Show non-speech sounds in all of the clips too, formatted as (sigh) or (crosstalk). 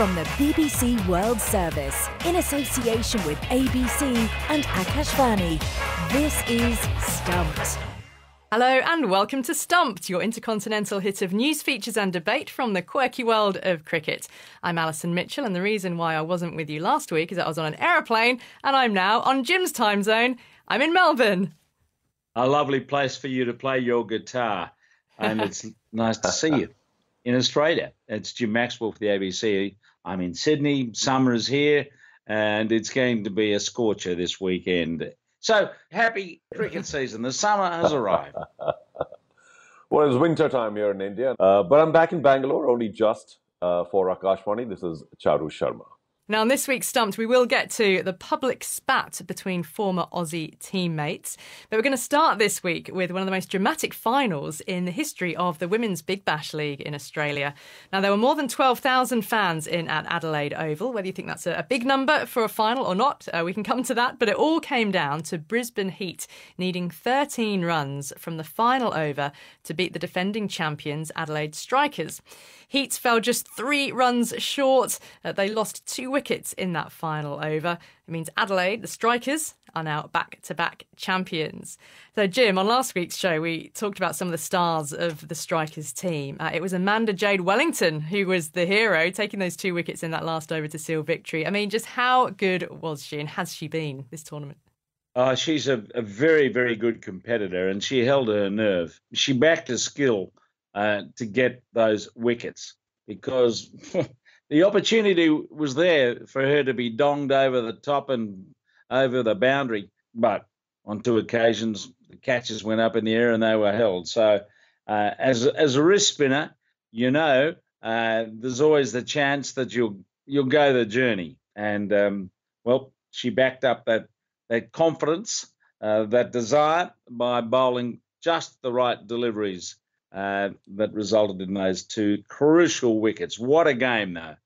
From the BBC World Service, in association with ABC and Akashvani, this is Stumped. Hello and welcome to Stumped, your intercontinental hit of news, features, and debate from the quirky world of cricket. I'm Alison Mitchell, and the reason why I wasn't with you last week is that I was on an aeroplane and I'm now on Jim's time zone. I'm in Melbourne. A lovely place for you to play your guitar, and it's (laughs) nice to see you in Australia. It's Jim Maxwell for the ABC. I'm in Sydney. Summer is here, and it's going to be a scorcher this weekend. So happy cricket (laughs) season. The summer has arrived. (laughs) well, it's winter time here in India, uh, but I'm back in Bangalore only just uh, for Akashvani. This is Charu Sharma. Now, on this week's Stumped, we will get to the public spat between former Aussie teammates. But we're going to start this week with one of the most dramatic finals in the history of the Women's Big Bash League in Australia. Now, there were more than 12,000 fans in at Adelaide Oval. Whether you think that's a, big number for a final or not, uh, we can come to that. But it all came down to Brisbane Heat needing 13 runs from the final over to beat the defending champions Adelaide Strikers. Heat fell just three runs short. Uh, they lost two wickets in that final over. It means Adelaide, the Strikers, are now back to back champions. So, Jim, on last week's show, we talked about some of the stars of the Strikers team. Uh, it was Amanda Jade Wellington who was the hero, taking those two wickets in that last over to seal victory. I mean, just how good was she and has she been this tournament? Uh, she's a, a, very, very good competitor and she held her nerve. She backed her skill uh, to get those wickets because (laughs) the opportunity was there for her to be donged over the top and over the boundary. But on two occasions, the catches went up in the air and they were held. So, uh, as as a wrist spinner, you know uh, there's always the chance that you'll you'll go the journey. And um, well, she backed up that that confidence, uh, that desire by bowling just the right deliveries uh, that resulted in those two crucial wickets. What a game, though.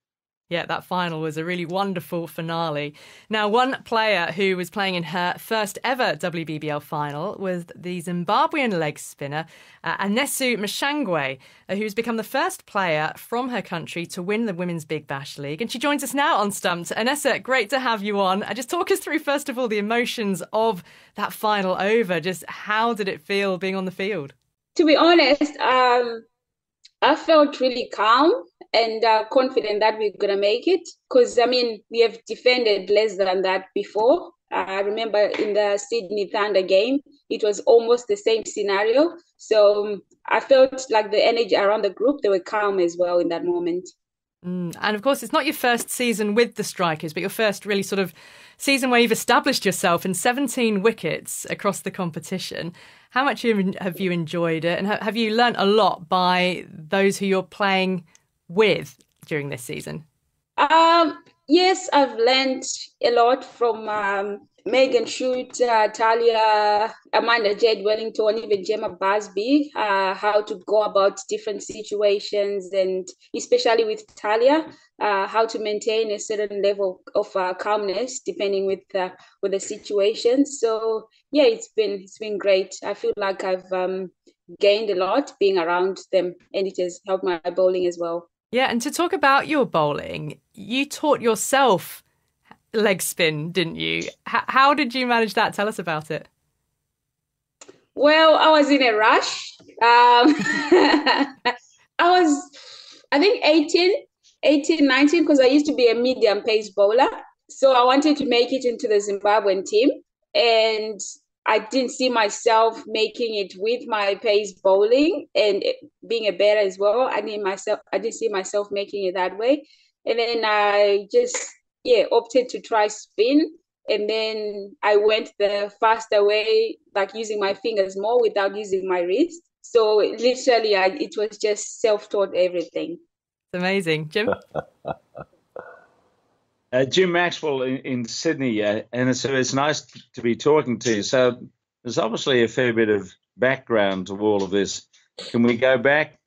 Yeah, that final was a really wonderful finale. Now, one player who was playing in her first ever WBBL final was the Zimbabwean leg spinner uh, Anesu Mushangwe, uh, who's become the first player from her country to win the Women's Big Bash League. And she joins us now on Stumped. Anesu, great to have you on. Uh, just talk us through, first of all, the emotions of that final over. Just how did it feel being on the field? To be honest, um, I felt really calm and uh, confident that we're gonna make it. Because I mean, we have defended less than that before. I remember in the Sydney Thunder game, it was almost the same scenario. So um, I felt like the energy around the group, they were calm as well in that moment. Mm. And of course, it's not your first season with the Strikers, but your first really sort of season where you've established yourself in 17 wickets across the competition. How much have you enjoyed it? And have you learnt a lot by those who you're playing with during this season? Um, yes, I've learned a lot from um, Megan Schutt, uh, Talia, Amanda Jade Wellington, even Jemma Barsby, uh, how to go about different situations, and especially with Talia, uh, how to maintain a certain level of uh, calmness depending with uh, with the situation. So yeah, it's been it's been great. I feel like I've um, gained a lot being around them, and it has helped my bowling as well. Yeah, and to talk about your bowling, you taught yourself leg spin, didn't you? H- how did you manage that? Tell us about it. Well, I was in a rush. Um, (laughs) I was, I think, 18, 18, 19, because I used to be a medium pace bowler. So I wanted to make it into the Zimbabwean team. And I didn't see myself making it with my pace bowling and being a better as well. I didn't myself I didn't see myself making it that way. And then I just yeah, opted to try spin. And then I went the faster way, like using my fingers more without using my wrist. So literally, I, it was just self-taught everything. It's amazing, Jim. (laughs) uh, Jim Maxwell in, in Sydney, uh, and it's, it's nice to be talking to you. So there's obviously a fair bit of background to all of this. Can we go back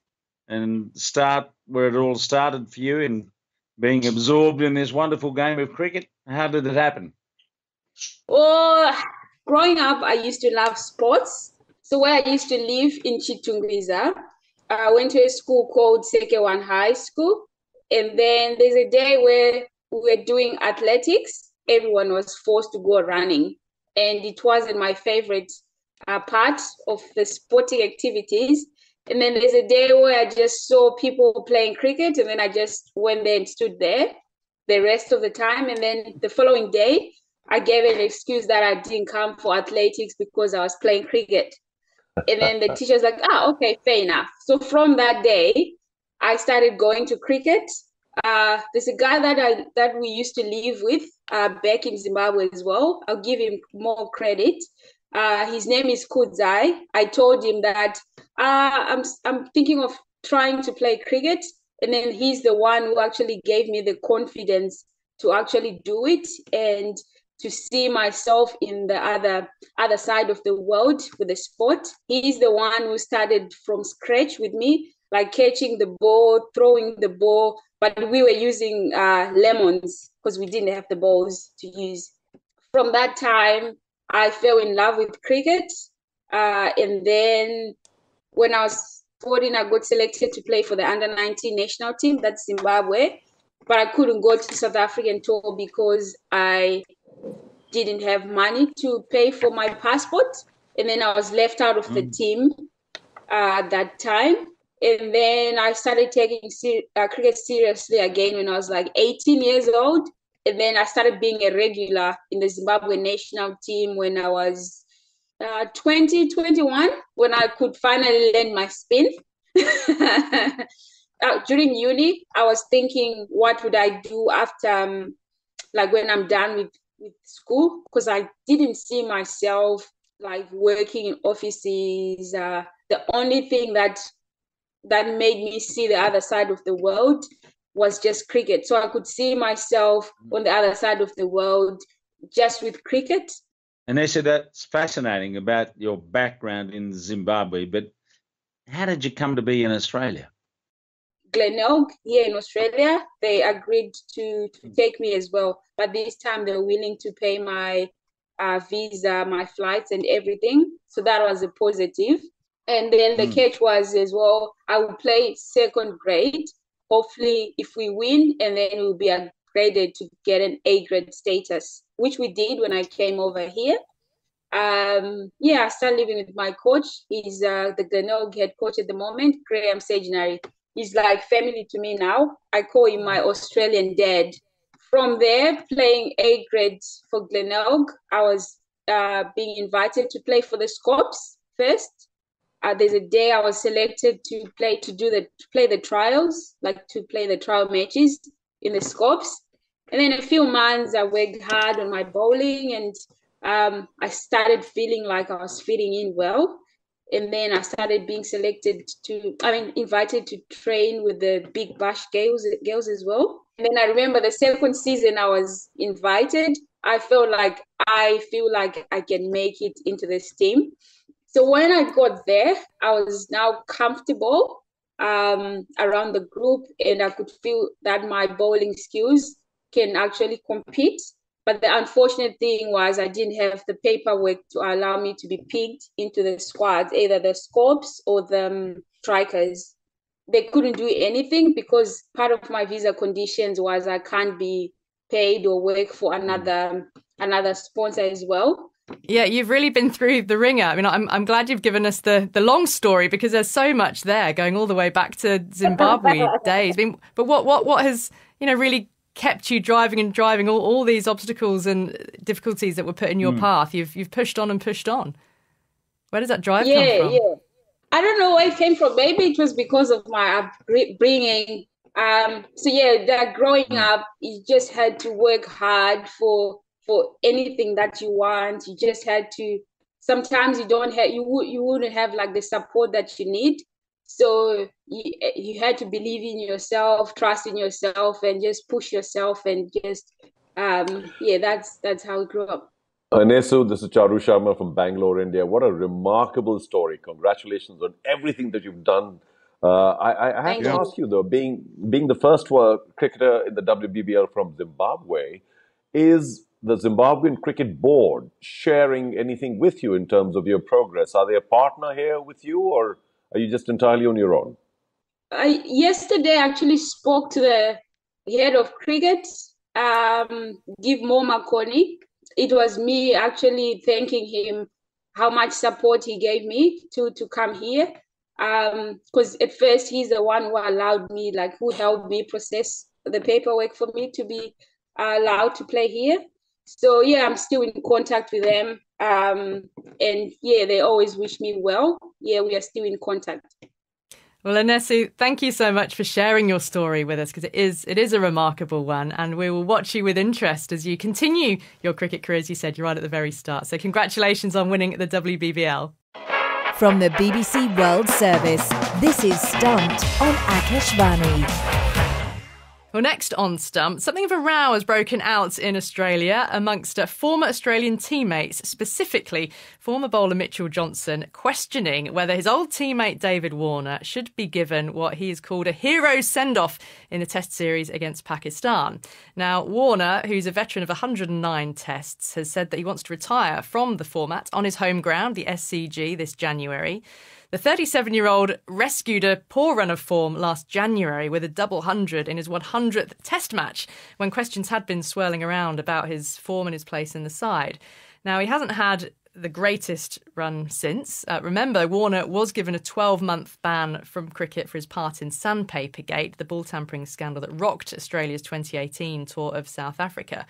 and start where it all started for you in being absorbed in this wonderful game of cricket? How did it happen? Well, growing up, I used to love sports. So where I used to live in Chitungwiza, I went to a school called Sekewan High School. And then there's a day where we were doing athletics. Everyone was forced to go running, and it wasn't my favorite uh, part of the sporting activities. And then there's a day where I just saw people playing cricket, and then I just went there and stood there the rest of the time. And then the following day, I gave an excuse that I didn't come for athletics because I was playing cricket. And then the teacher's like, ah, okay, fair enough. So from that day, I started going to cricket. Uh, there's a guy that I that we used to live with uh, back in Zimbabwe as well. I'll give him more credit. Uh, his name is Kudzai. I told him that uh, I'm I'm thinking of trying to play cricket, and then he's the one who actually gave me the confidence to actually do it and to see myself in the other other side of the world with the sport. He's the one who started from scratch with me, like catching the ball, throwing the ball, but we were using uh, lemons because we didn't have the balls to use. From that time, I fell in love with cricket, uh, and then when I was 14, I got selected to play for the under 19 national team. That's Zimbabwe, but I couldn't go to South African tour because I didn't have money to pay for my passport, and then I was left out of mm. the team uh, at that time. And then I started taking ser- uh, cricket seriously again when I was like 18 years old. And then I started being a regular in the Zimbabwe national team when I was uh, 20, 21, when I could finally learn my spin. (laughs) uh, during uni, I was thinking, what would I do after, um, like when I'm done with with school because I didn't see myself like working in offices. Uh, the only thing that that made me see the other side of the world was just cricket. So I could see myself on the other side of the world just with cricket. And they said that's fascinating about your background in Zimbabwe, but how did you come to be in Australia? Glenelg here in Australia, they agreed to, to take me as well. But this time they were willing to pay my uh, visa, my flights, and everything. So that was a positive. And then the mm. catch was as well, I will play second grade. Hopefully, if we win, and then we'll be upgraded to get an A grade status, which we did when I came over here. Um, yeah, I started living with my coach. He's uh, the Glenelg head coach at the moment, Graham Saginary he's like family to me now. I call him my Australian dad. From there, playing A grade for Glenelg, I was uh, being invited to play for the Scorps first. Uh, there's a day I was selected to play to do the to play the trials, like to play the trial matches in the Scorps. And then a few months I worked hard on my bowling and um, I started feeling like I was fitting in well and then I started being selected to, I mean, invited to train with the Big Bash girls, girls as well. And then I remember the second season I was invited. I felt like I feel like I can make it into this team. So when I got there, I was now comfortable um, around the group, and I could feel that my bowling skills can actually compete but the unfortunate thing was I didn't have the paperwork to allow me to be picked into the squads, either the Scorps or the um, strikers. They couldn't do anything because part of my visa conditions was I can't be paid or work for another another sponsor as well. Yeah, you've really been through the ringer. I mean, I'm I'm glad you've given us the the long story because there's so much there, going all the way back to Zimbabwe (laughs) days. I mean, but what what what has you know really kept you driving and driving all, all these obstacles and difficulties that were put in your mm. path. You've you've pushed on and pushed on. Where does that drive yeah, come from? yeah. I don't know where it came from. Maybe it was because of my upbringing um so yeah that growing mm. up you just had to work hard for for anything that you want. You just had to sometimes you don't have you would you wouldn't have like the support that you need so you, you had to believe in yourself, trust in yourself, and just push yourself and just um, yeah, that's that's how I grew up. Anesu, this is Charu Sharma from Bangalore, India. What a remarkable story! Congratulations on everything that you've done. Uh, I, I, have Thank to you. ask you though, being being the first cricketer in the WBBL from Zimbabwe, is the Zimbabwean Cricket Board sharing anything with you in terms of your progress? Are they a partner here with you, or are you just entirely on your own? I yesterday actually spoke to the head of cricket, um, Givemore Makoni. It was me actually thanking him how much support he gave me to to come here. Um, because at first he's the one who allowed me, like who helped me process the paperwork for me to be allowed to play here. So yeah, I'm still in contact with them. Um, and yeah, they always wish me well. Yeah, we are still in contact. Well, Anesu, thank you so much for sharing your story with us because it is it is a remarkable one, and we will watch you with interest as you continue your cricket career. As you said, you're right at the very start. So, congratulations on winning the WBBL. From the BBC World Service, this is Stumped on Akashvani. Well, next on Stump, something of a row has broken out in Australia amongst uh, former Australian teammates, specifically former bowler Mitchell Johnson, questioning whether his old teammate David Warner should be given what he has called a hero send off in the Test series against Pakistan. Now, Warner, who's a veteran of 109 tests, has said that he wants to retire from the format on his home ground, the SCG, this January. The 37 year old rescued a poor run of form last January with a double hundred in his 100th Test match when questions had been swirling around about his form and his place in the side. Now, he hasn't had the greatest run since. Uh, remember, Warner was given a 12 month ban from cricket for his part in Sandpapergate, the ball tampering scandal that rocked Australia's 2018 tour of South Africa.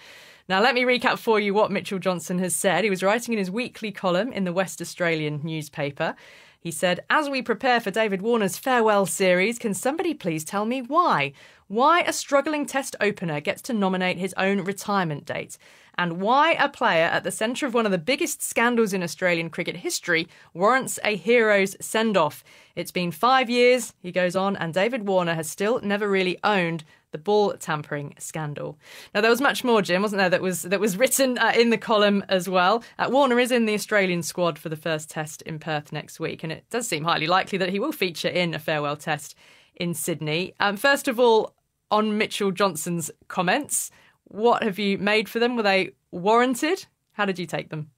Now, let me recap for you what Mitchell Johnson has said. He was writing in his weekly column in the West Australian newspaper. He said, As we prepare for David Warner's farewell series, can somebody please tell me why? Why a struggling test opener gets to nominate his own retirement date? And why a player at the centre of one of the biggest scandals in Australian cricket history warrants a hero's send off? It's been five years, he goes on, and David Warner has still never really owned the ball tampering scandal. Now there was much more, Jim, wasn't there? That was that was written uh, in the column as well. Uh, Warner is in the Australian squad for the first test in Perth next week, and it does seem highly likely that he will feature in a farewell test in Sydney. Um, first of all, on Mitchell Johnson's comments, what have you made for them? Were they warranted? How did you take them?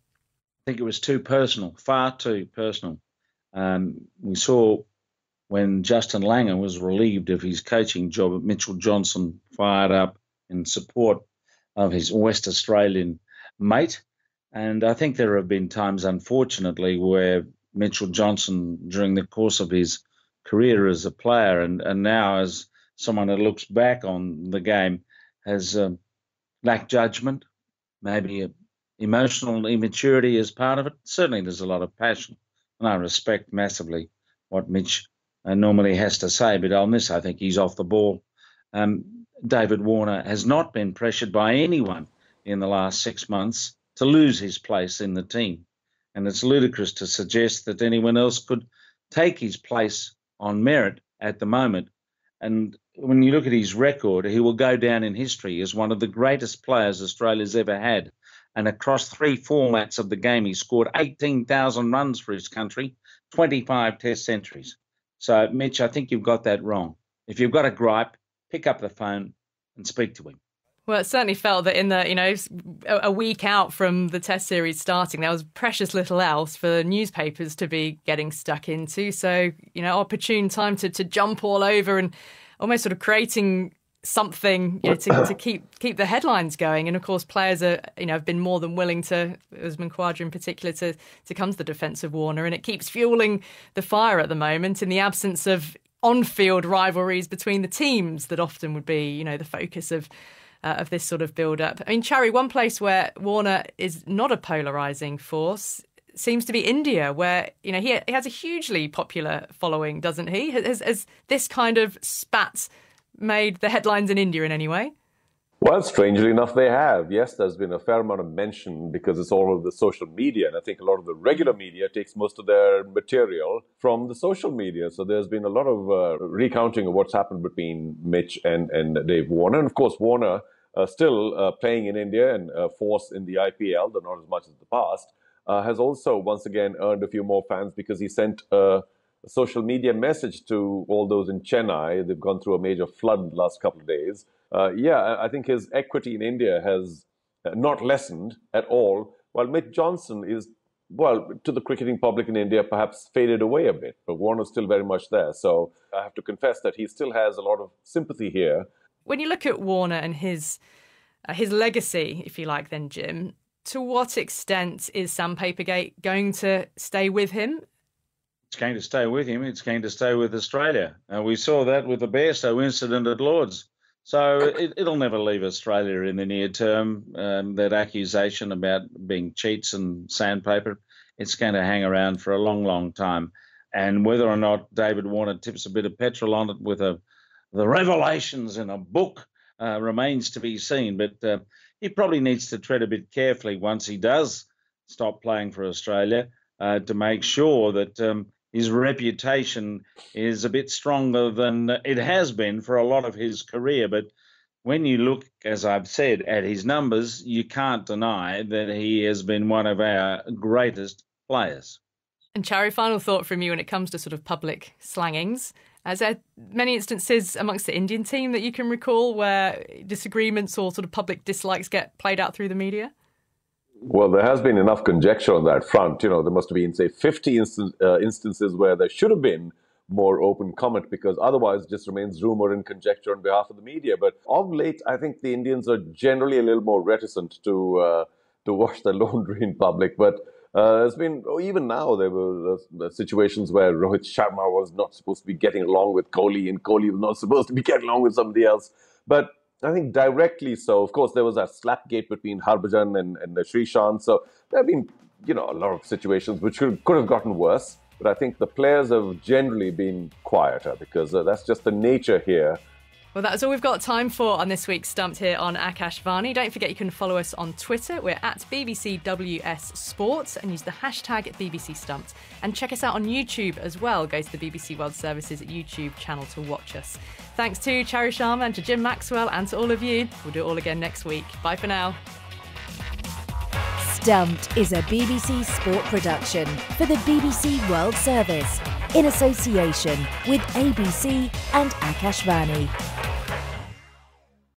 I think it was too personal, far too personal. Um, we saw when Justin Langer was relieved of his coaching job, Mitchell Johnson fired up in support of his West Australian mate. And I think there have been times, unfortunately, where Mitchell Johnson, during the course of his career as a player and, and now as someone that looks back on the game, has um, lacked judgment, maybe emotional immaturity is part of it. Certainly, there's a lot of passion. And I respect massively what Mitch uh, normally has to say, but on this, I think he's off the ball. Um, David Warner has not been pressured by anyone in the last six months to lose his place in the team. And it's ludicrous to suggest that anyone else could take his place on merit at the moment. And when you look at his record, he will go down in history as one of the greatest players Australia's ever had. And across three formats of the game, he scored 18,000 runs for his country, 25 test centuries. So, Mitch, I think you've got that wrong. If you've got a gripe, pick up the phone and speak to him. Well, it certainly felt that in the, you know, a week out from the test series starting, there was precious little else for newspapers to be getting stuck into. So, you know, opportune time to, to jump all over and almost sort of creating something you know, to, to keep keep the headlines going. And of course, players are you know have been more than willing to, Usman Khawaja in particular, to to come to the defence of Warner, and it keeps fueling the fire at the moment in the absence of on-field rivalries between the teams that often would be you know the focus of. Uh, of this sort of build-up. I mean, Charu, one place where Warner is not a polarising force seems to be India, where you know he, he has a hugely popular following, doesn't he? Has, has this kind of spat made the headlines in India in any way? Well, strangely enough, they have. Yes, there's been a fair amount of mention because it's all of the social media. And I think a lot of the regular media takes most of their material from the social media. So there's been a lot of uh, recounting of what's happened between Mitch and, and Dave Warner. And of course, Warner uh, still uh, playing in India and uh, force in the IPL, though not as much as the past, uh, has also once again earned a few more fans because he sent uh, social media message to all those in Chennai. They've gone through a major flood the last couple of days. Uh, yeah, I think his equity in India has uh, not lessened at all. While Mitch Johnson is well, to the cricketing public in India, perhaps faded away a bit, but Warner's still very much there. So I have to confess that he still has a lot of sympathy here. When you look at Warner and his uh, his legacy, if you like, then Jim, to what extent is Sandpapergate going to stay with him? It's going to stay with him. It's going to stay with Australia. Uh, we saw that with the Bairstow incident at Lords. So it, will never leave Australia in the near term. Um, that accusation about being cheats and sandpaper, it's going to hang around for a long, long time. And whether or not David Warner tips a bit of petrol on it with a the revelations in a book uh, remains to be seen. But uh, he probably needs to tread a bit carefully once he does stop playing for Australia uh, to make sure that um, his reputation is a bit stronger than it has been for a lot of his career. But when you look, as I've said, at his numbers, you can't deny that he has been one of our greatest players. And Charu, final thought from you when it comes to sort of public slangings. Is there many instances amongst the Indian team that you can recall where disagreements or sort of public dislikes get played out through the media? Well, there has been enough conjecture on that front. You know, there must have been, say, 50 instan- uh, instances where there should have been more open comment because otherwise it just remains rumor and conjecture on behalf of the media. But of late, I think the Indians are generally a little more reticent to uh, to wash their laundry in public. But uh, there's been oh, even now there were uh, situations where Rohit Sharma was not supposed to be getting along with Kohli, and Kohli was not supposed to be getting along with somebody else. But I think directly so. Of course, there was that slapgate between Harbhajan and, and Sreesanth. So there have been, you know, a lot of situations which could, could have gotten worse. But I think the players have generally been quieter because uh, that's just the nature here well, that's all we've got time for on this week's Stumped here on Akashvani. Don't forget you can follow us on Twitter. We're at BBCWS Sports and use the hashtag BBC Stumped. And check us out on YouTube as well. Go to the BBC World Services YouTube channel to watch us. Thanks to Charu Sharma and to Jim Maxwell and to all of you. We'll do it all again next week. Bye for now. Stumped is a BBC sport production for the BBC World Service in association with ABC and Akashvani.